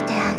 して